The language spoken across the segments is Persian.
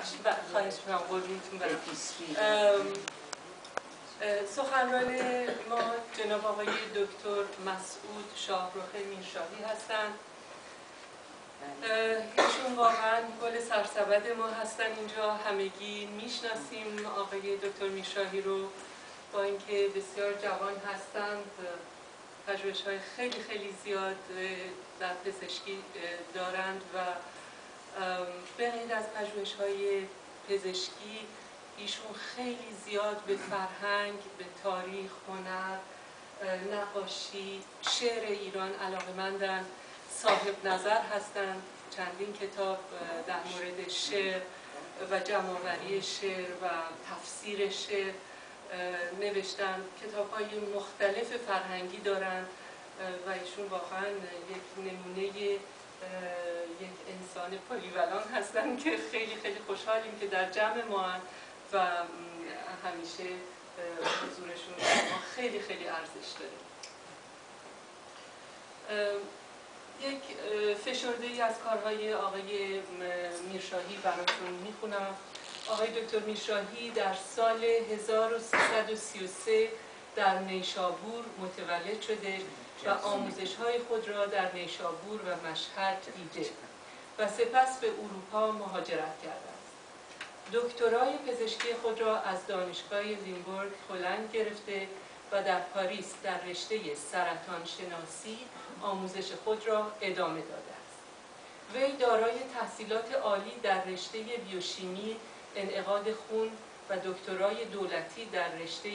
ببخشید. ب- خواهش می‌کنم قربونتون برم. سخنران ما جناب آقای دکتر مسعود شاهرخ میرشاهی هستند. اه، ایشون واقعا گل سرسبد ما هستن اینجا همگی می‌شناسیم. آقای دکتر میرشاهی رو با اینکه بسیار جوان هستند. پژوهش های خیلی خیلی زیاد در پزشکی دارند و به غیر از پژوهش های پزشکی ایشون خیلی زیاد به فرهنگ، به تاریخ، هنر، نقاشی، شعر ایران علاقمندن صاحب نظر هستند چندین کتاب در مورد شعر و جمعآوری شعر و تفسیر شعر نوشتن. کتاب های مختلف فرهنگی دارند و ایشون واقعا یک نمونه یک انسان پلیولان هستن که خیلی خیلی خوشحالیم که در جمع ما و همیشه حضورشون ما خیلی خیلی ارزش داره. یک فشرده ای از کارهای آقای میرشاهی براتون می‌خونم. آقای دکتر میرشاهی در سال 1333 در نیشابور متولد شده. و آموزش های خود را در نیشابور و مشهد دیده و سپس به اروپا مهاجرت کرده است. دکترای پزشکی خود را از دانشگاه لیمبورگ هلند گرفته و در پاریس در رشته سرطان شناسی آموزش خود را ادامه داده است. وی دارای تحصیلات عالی در رشته بیوشیمی انعقاد خون و دکترای دولتی در رشته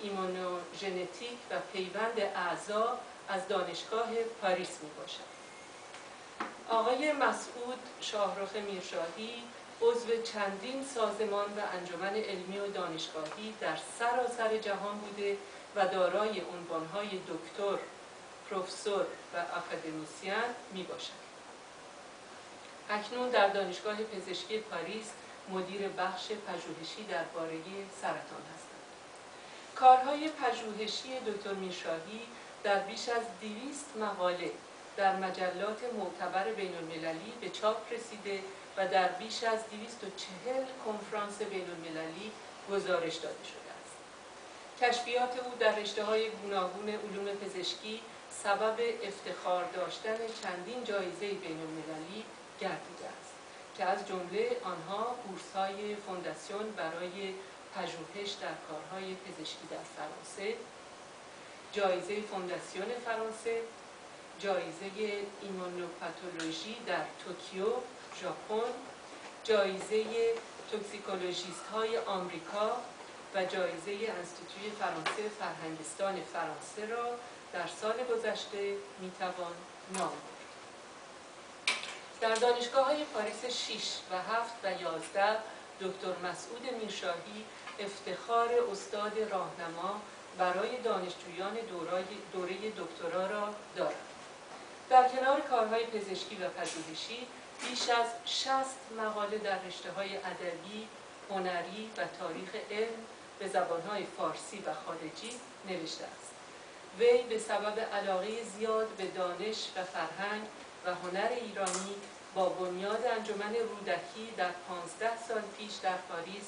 ایمونوژنتیک و پیوند اعضا از دانشگاه پاریس می باشد. آقای مسعود شاهرخ میرشاهی عضو چندین سازمان و انجمن علمی و دانشگاهی در سراسر جهان بوده و دارای عنوانهای دکتر، پروفسور و اکادمیسیان می باشد. اکنون در دانشگاه پزشکی پاریس مدیر بخش پژوهشی درباره سرطان هستند. کارهای پژوهشی دکتر میرشاهی در بیش از 200 مقاله در مجلات معتبر بین المللی به چاپ رسیده و در بیش از 240 کنفرانس بین المللی گزارش داده شده است. کشفیات او در رشته های گوناگون علوم پزشکی سبب افتخار داشتن چندین جایزه بین المللی گردیده است که از جمله آنها بورس‌های Fondation برای پژوهش در کارهای پزشکی در فرانسه، جایزه Fondation فرانسه، جایزه ایمونوپاتولوژی در توکیو، ژاپن، جایزه توکسیکولوژیست های آمریکا و جایزه انستیتوی فرانسه فرهنگستان فرانسه را در سال گذشته می‌توان نام. در دانشگاه های پاریس 6 و 7 و 11 دکتر مسعود میرشاهی افتخار استاد راهنما برای دانشجویان دوره دکترا را دارد. در کنار کارهای پزشکی و پژوهشی بیش از 60 مقاله در رشته های ادبی، هنری و تاریخ علم به زبانهای فارسی و خارجی نوشته است. وی به سبب علاقه زیاد به دانش و فرهنگ و هنر ایرانی با بنیاد انجمن رودکی در 15 سال پیش در پاریس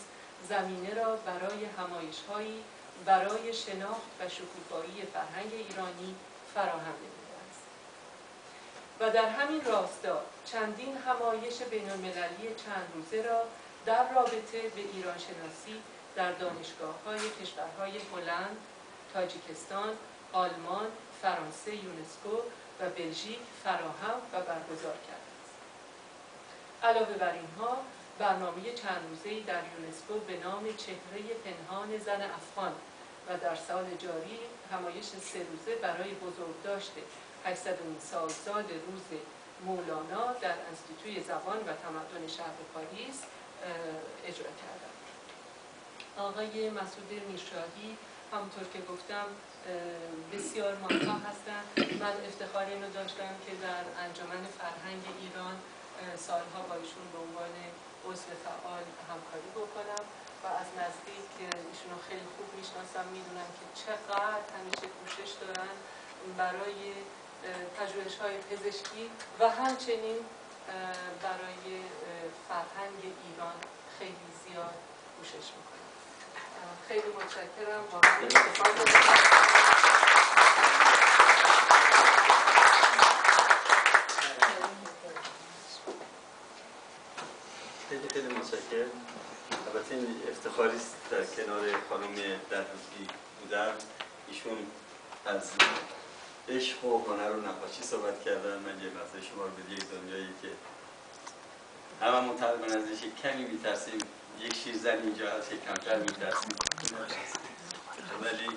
زمینه را برای همایش‌هایی برای شناخت و شکوفایی فرهنگ ایرانی فراهم نموده است و در همین راستا چندین همایش بین المللی چند روزه را در رابطه به ایران شناسی در دانشگاه های کشورهای هلند، تاجیکستان، آلمان، فرانسه، یونسکو و بلژیک فراهم و برگزار کرده است. علاوه بر اینها برنامه چند روزه‌ای در یونسکو به نام چهره پنهان زن افغان و در سال جاری همایش سه روزه برای بزرگداشت 800 سالزاد روز مولانا در انستیتوی زبان و تمدن شهر پاریس اجرا کردند. آقای مسعود میرشاهی همونطور که گفتم بسیار موفق هستند. من افتخار اینو داشتم که در انجمن فرهنگ ایران سالها با ایشون به عنوان عضو فعال همکاری بکنم. و از نزدیک ایشون خیلی خوب می‌شناسم می‌دونم که چقدر همیشه کوشش دارن برای پژوهش های پزشکی و همچنین برای فرهنگ ایران خیلی زیاد پوشش می‌کنه خیلی متشکرم. واقعا متشکرم البته این افتخاری است در کنار خانم درحوزی بودم. ایشون از عشق و هنر و نقاشی صحبت کردن. من یه وقت شما رو به یک دنیایی که هممون تقریبا ازش کمی میترسیم. یک شیرزن اینجا هست که کمتر میترسیم. ولی